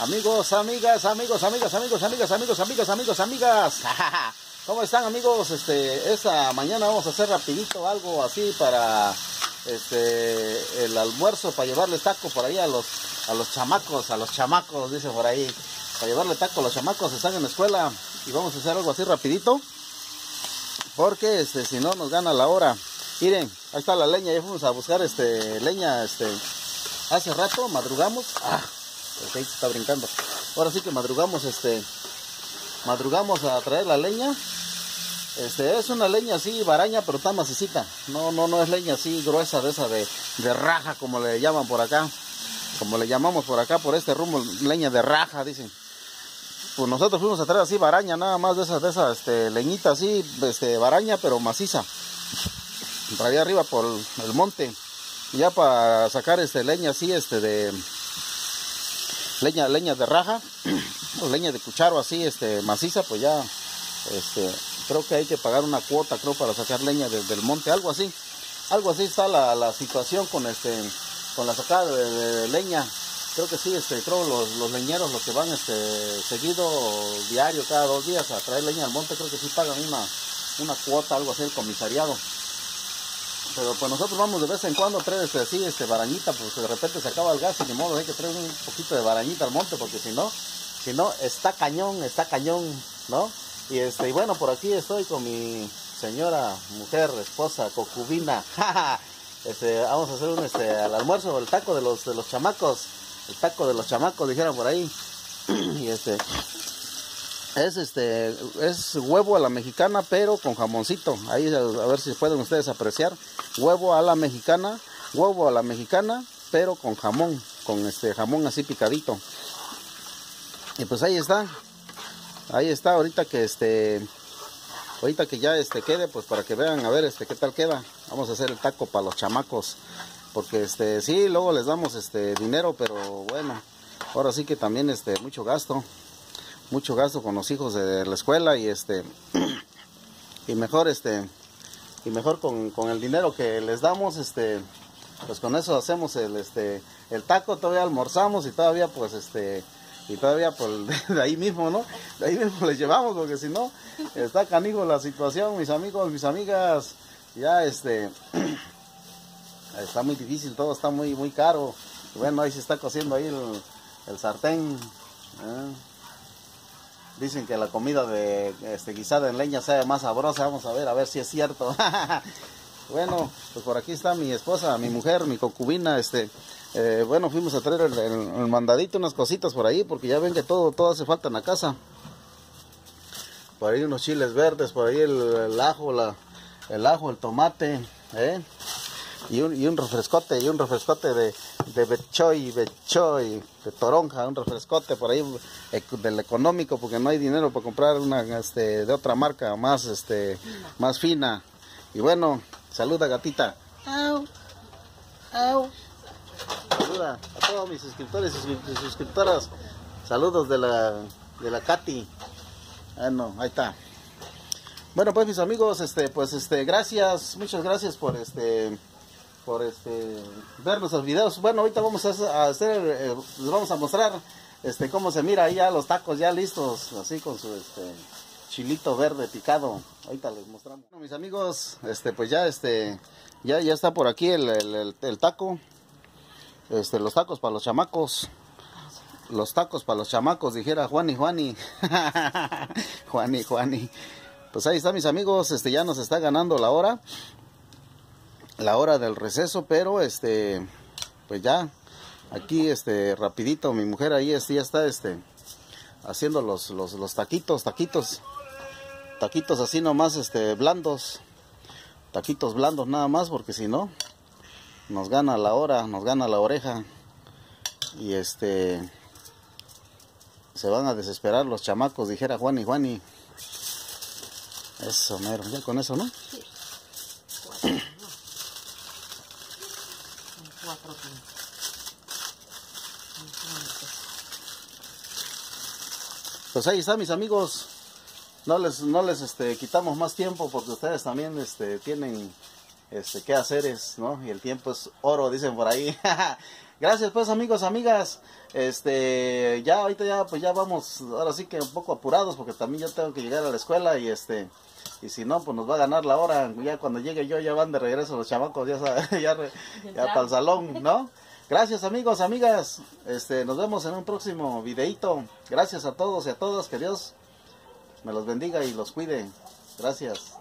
Amigos, amigas, amigos, amigos, amigos, amigos, amigos, amigos, amigos, amigas. ¿Cómo están amigos? Este, esta mañana vamos a hacer rapidito algo así para este el almuerzo, para llevarle taco por ahí a los a los chamacos, a los chamacos, dice por ahí. Para llevarle taco a los chamacos, están en la escuela y vamos a hacer algo así rapidito. Porque este, si no nos gana la hora. Miren, ahí está la leña, ya fuimos a buscar este leña este hace rato, madrugamos. Ah, el se está brincando. Ahora sí que madrugamos, este, madrugamos a traer la leña. Este, es una leña así, baraña, pero está macicita. No, no, no es leña así gruesa de esa de, de raja, como le llaman por acá. Como le llamamos por acá, por este rumbo, leña de raja, dicen. Pues nosotros fuimos a traer así baraña, nada más de esa, de esa, este, leñita así, este, baraña, pero maciza. Ahí arriba, por el monte. Ya para sacar este leña así, este, de, leña, leña de raja, o leña de cucharo así, este, maciza, pues ya, este, creo que hay que pagar una cuota, creo, para sacar leña desde el monte, algo así, algo así está la, la situación con este, con la sacada de, de, leña, creo que sí, este, creo los, los leñeros, los que van, este, seguido, diario, cada dos días a traer leña al monte, creo que sí pagan una, una cuota, algo así, el comisariado pero pues nosotros vamos de vez en cuando a este, así, este, barañita, pues de repente se acaba el gas y de modo hay que traer un poquito de barañita al monte, porque si no, si no, está cañón, está cañón, ¿no? Y este, y bueno, por aquí estoy con mi señora, mujer, esposa, concubina, este, vamos a hacer un, este, al almuerzo, el taco de los, de los chamacos, el taco de los chamacos, dijeron por ahí, y este, es este es huevo a la mexicana pero con jamoncito. Ahí a ver si pueden ustedes apreciar. Huevo a la mexicana huevo a la mexicana pero con jamón con este jamón así picadito. Y pues ahí está. Ahí está ahorita que este ahorita que ya este quede pues para que vean a ver este qué tal queda. Vamos a hacer el taco para los chamacos porque este sí luego les damos este dinero pero bueno ahora sí que también este mucho gasto mucho gasto con los hijos de la escuela y este y mejor este y mejor con, con, el dinero que les damos este pues con eso hacemos el este el taco todavía almorzamos y todavía pues este y todavía pues de ahí mismo no de ahí mismo les llevamos porque si no está canijo la situación mis amigos mis amigas. Ya este está muy difícil todo está muy muy caro. Bueno ahí se está cociendo ahí el, el sartén ¿eh? Dicen que la comida de este, guisada en leña sabe más sabrosa. Vamos a ver, a ver si es cierto. bueno, pues por aquí está mi esposa, mi mujer, mi concubina. Este, eh, bueno, fuimos a traer el, mandadito, unas cositas por ahí, porque ya ven que todo, todo hace falta en la casa. Por ahí unos chiles verdes, por ahí el, el ajo, la, el ajo, el tomate, ¿eh? Y, un, y un refrescote, y un refrescote de, de bechoy, bechoy, de toronja, un refrescote por ahí del económico, porque no hay dinero para comprar una este, de otra marca más, este, más fina. Y bueno, saluda gatita. Au, au. Saluda a todos mis suscriptores y suscriptoras. Saludos de la, de la Katy. Bueno, ahí está. Bueno, pues mis amigos, este, pues este, gracias, muchas gracias por este por este ver nuestros videos. Bueno, ahorita vamos a hacer, eh, les vamos a mostrar este cómo se mira ahí ya los tacos ya listos, así con su este chilito verde picado. Ahorita les mostramos. Bueno, mis amigos, este pues ya este ya ya está por aquí el, el, taco. Este los tacos para los chamacos. Los tacos para los chamacos, dijera Juani Juani. Juani Juani. Pues ahí está mis amigos, este ya nos está ganando la hora la hora del receso, pero este, pues ya, aquí este, rapidito, mi mujer ahí este, ya está este, haciendo los, los, los taquitos, taquitos, taquitos así nomás, este, blandos, taquitos blandos nada más, porque si no, nos gana la hora, nos gana la oreja, y este, se van a desesperar los chamacos, dijera Juan y Juani. Eso, mero, ya con eso, ¿no? Sí. cuatro Pues ahí está mis amigos. No les, no les este, quitamos más tiempo porque ustedes también este, tienen este, qué hacer, ¿no? Y el tiempo es oro, dicen por ahí. Gracias pues amigos, amigas. Este, ya ahorita ya pues ya vamos, ahora sí que un poco apurados porque también yo tengo que llegar a la escuela y este y si no pues nos va a ganar la hora. Ya cuando llegue yo ya van de regreso los chamacos ya ya, ya para el salón, ¿no? Gracias amigos, amigas. Este, nos vemos en un próximo videito. Gracias a todos y a todas. Que Dios me los bendiga y los cuide. Gracias.